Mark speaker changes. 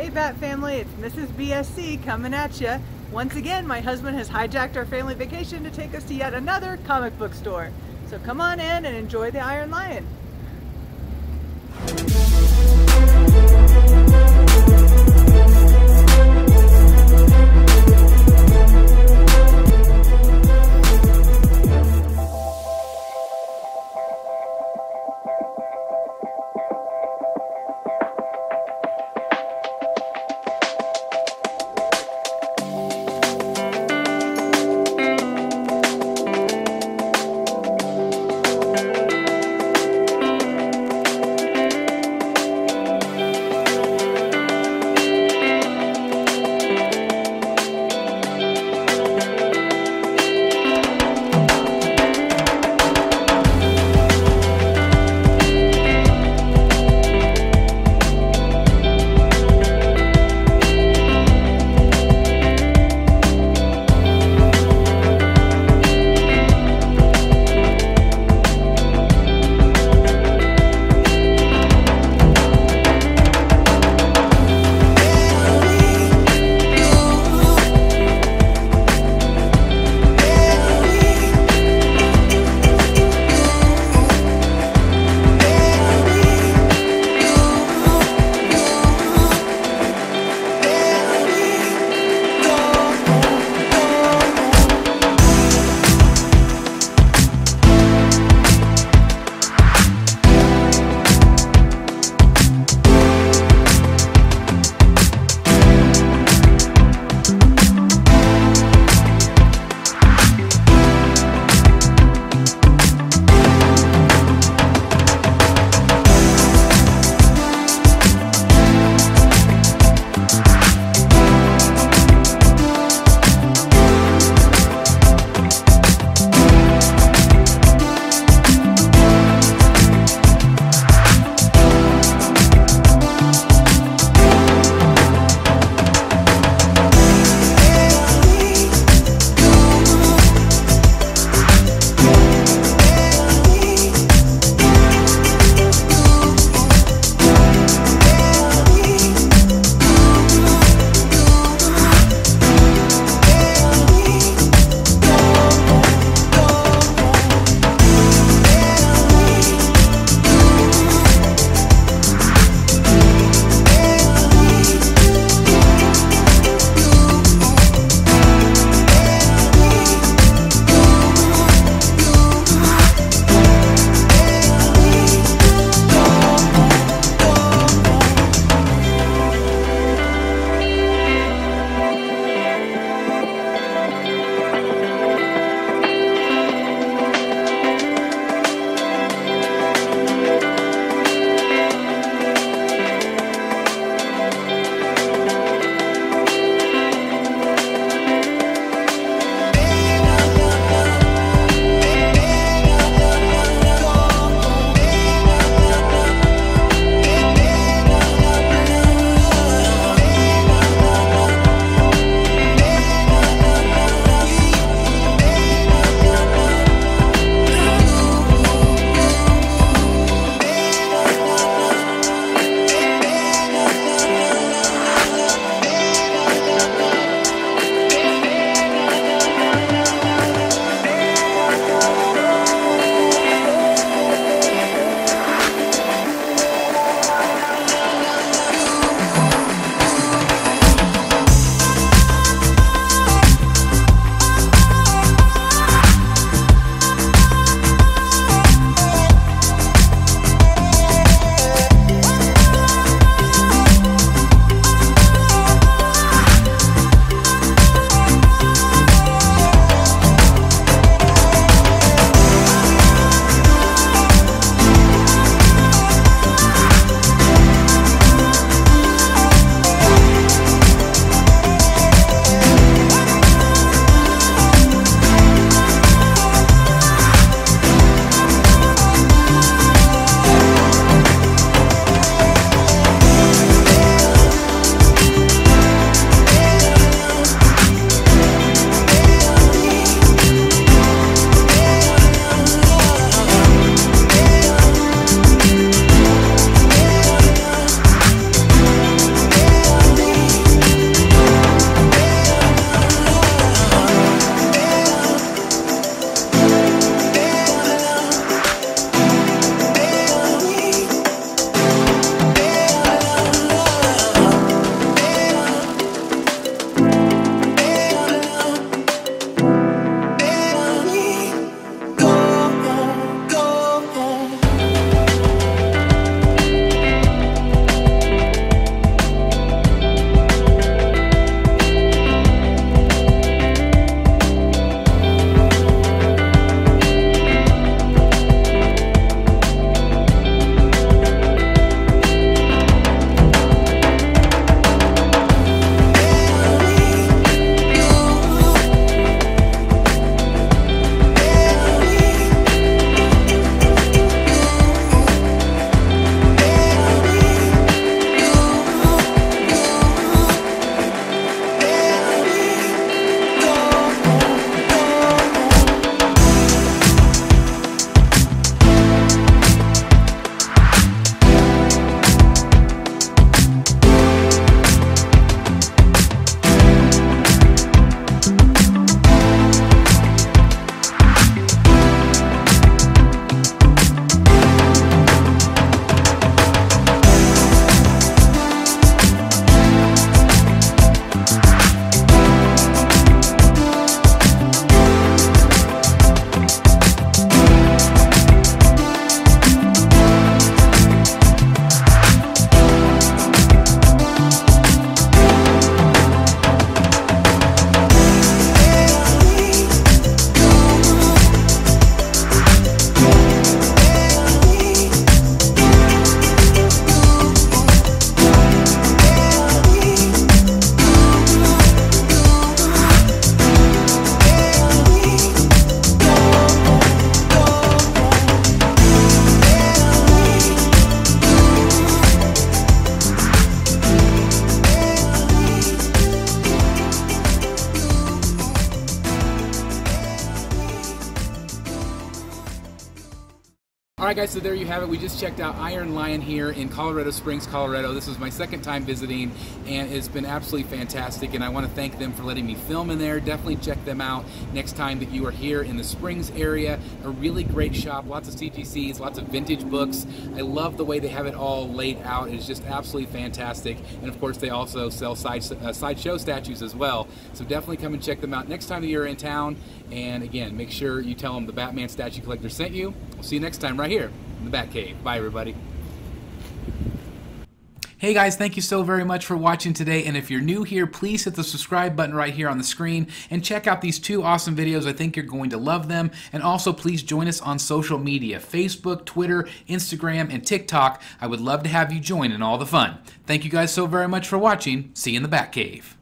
Speaker 1: Hey Bat family, it's Mrs. BSC coming at you. Once again, my husband has hijacked our family vacation to take us to yet another comic book store. So come on in and enjoy the Iron Lion.
Speaker 2: Right, guys, so there you have it. We just checked out Iron Lion here in Colorado Springs, Colorado. This was my second time visiting, and it's been absolutely fantastic. And I want to thank them for letting me film in there. Definitely check them out next time that you are here in the Springs area. A really great shop, lots of CGCs, lots of vintage books. I love the way they have it all laid out. It's just absolutely fantastic. And of course, they also sell side uh, sideshow statues as well. So definitely come and check them out next time that you're in town. And again, make sure you tell them the Batman Statue Collector sent you. We'll see you next time right here in the Bat Cave. Bye, everybody. Hey guys, thank you so very much for watching today. And if you're new here, please hit the subscribe button right here on the screen and check out these two awesome videos. I think you're going to love them. And also please join us on social media, Facebook, Twitter, Instagram, and TikTok. I would love to have you join in all the fun. Thank you guys so very much for watching. See you in the Bat Cave.